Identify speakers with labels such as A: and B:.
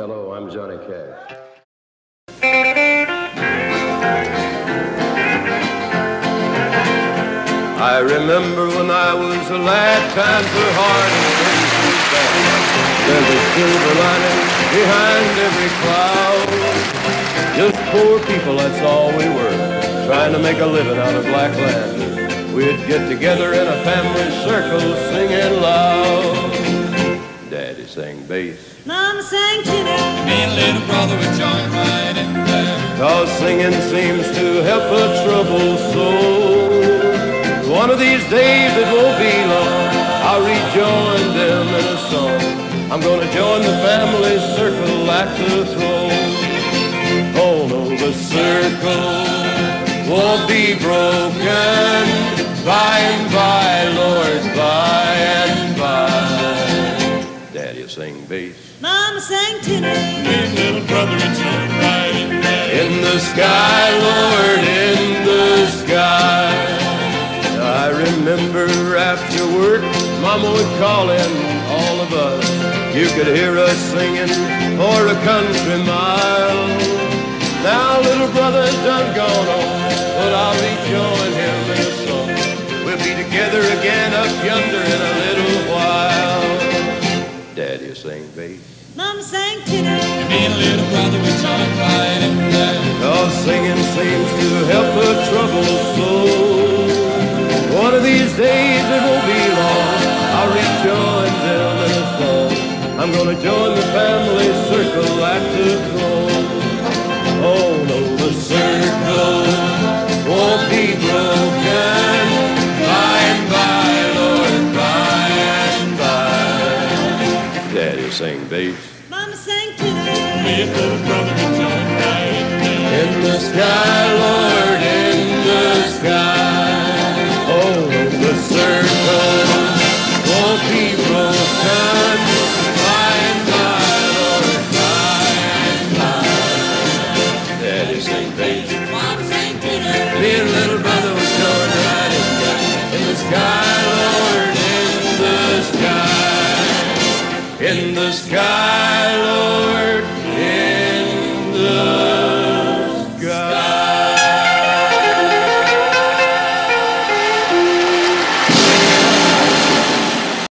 A: Hello, I'm Johnny Cash. I remember when I was a lad, times were hard and. There's a silver lining behind every cloud. Just poor people, that's all we were, trying to make a living out of black land. We'd get together in a family circle, singing loud. Daddy sang bass.
B: Mama sang tenor.
C: Me and little brother would join right in there.
A: Cause singing seems to help a troubled soul. One of these days it won't be long. I'll rejoin them in a song. I'm gonna join the family circle at the throne. Oh no, the circle won't be broken. Sing bass.
B: Mama sang tenor.
C: Me and little brother would join right in there.
A: In the sky, Lord, in the sky. I remember after work, Mama would call in all of us. You could hear us singing for a country mile. Now little brother's done gone on, bass.
B: Mama sang tenor.
C: Me and little brother would join right in there.
A: Cause singing seems to help a troubled soul. One of these days it won't be long. I'll rejoin them in a song. I'm gonna join the family circle at the throne. By. Daddy sing bass.
B: Mama sang tenor.
C: Me little brother would join right in there.
A: In the sky, in the sky.